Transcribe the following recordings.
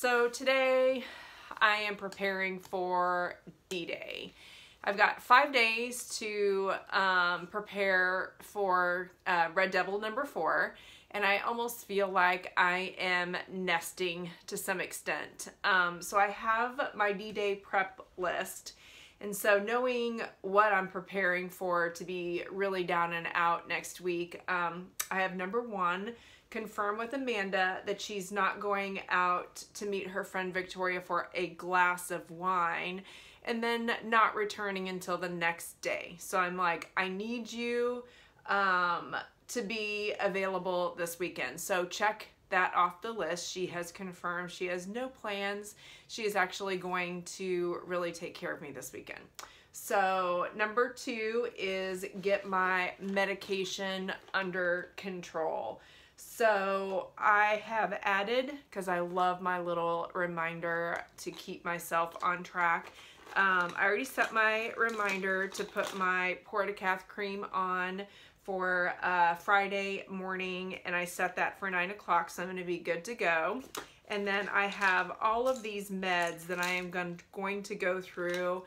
So today I am preparing for D-Day. I've got five days to um, prepare for uh, Red Devil number four, and I almost feel like I am nesting to some extent. Um, so I have my D-Day prep list, and so knowing what I'm preparing for to be really down and out next week, um, I have number one, confirm with Amanda that she's not going out to meet her friend Victoria for a glass of wine and then not returning until the next day. So I'm like, I need you um, to be available this weekend. So check that off the list. She has confirmed she has no plans. She is actually going to really take care of me this weekend. So number two is get my medication under control. So I have added, because I love my little reminder to keep myself on track, um, I already set my reminder to put my Portacath cream on for uh, Friday morning and I set that for 9 o'clock so I'm going to be good to go. And then I have all of these meds that I am going to go through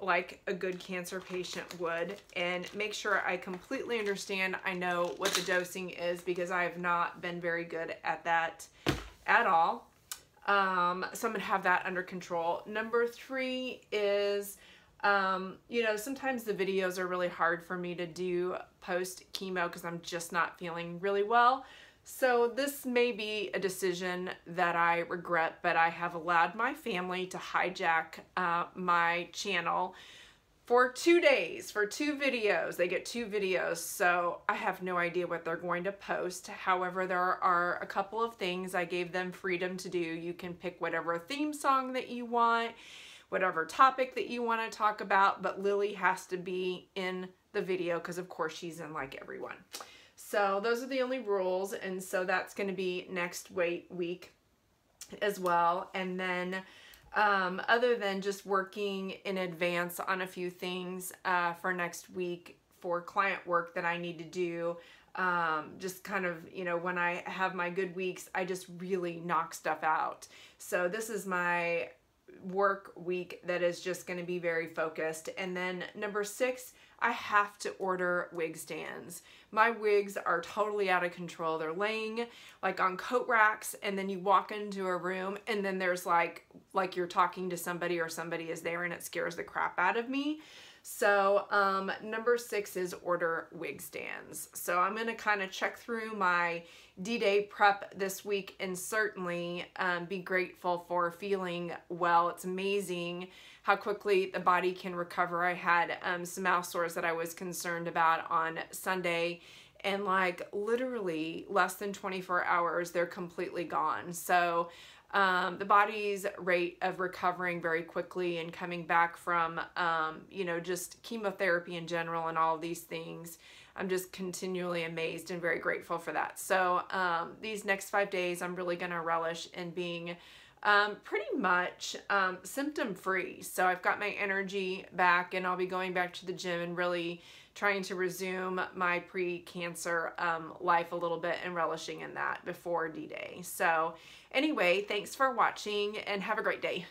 like a good cancer patient would and make sure I completely understand I know what the dosing is because I have not been very good at that at all. Um, so I'm gonna have that under control. Number three is, um, you know, sometimes the videos are really hard for me to do post chemo because I'm just not feeling really well. So this may be a decision that I regret, but I have allowed my family to hijack uh, my channel for two days, for two videos. They get two videos, so I have no idea what they're going to post. However, there are a couple of things I gave them freedom to do. You can pick whatever theme song that you want, whatever topic that you want to talk about, but Lily has to be in the video because of course she's in like everyone. So those are the only rules. And so that's going to be next week as well. And then um, other than just working in advance on a few things uh, for next week for client work that I need to do, um, just kind of, you know, when I have my good weeks, I just really knock stuff out. So this is my work week that is just going to be very focused. And then number six, I have to order wig stands. My wigs are totally out of control. They're laying like on coat racks and then you walk into a room and then there's like, like you're talking to somebody or somebody is there and it scares the crap out of me. So um, number six is order wig stands. So I'm going to kind of check through my D-Day prep this week and certainly um, be grateful for feeling well. It's amazing how quickly the body can recover. I had um, some mouth sores that I was concerned about on Sunday and like literally less than 24 hours, they're completely gone. So um, the body's rate of recovering very quickly and coming back from, um, you know, just chemotherapy in general and all these things. I'm just continually amazed and very grateful for that. So um, these next five days, I'm really going to relish in being um, pretty much um, symptom free. So I've got my energy back and I'll be going back to the gym and really trying to resume my pre-cancer um, life a little bit and relishing in that before D-Day. So anyway, thanks for watching and have a great day.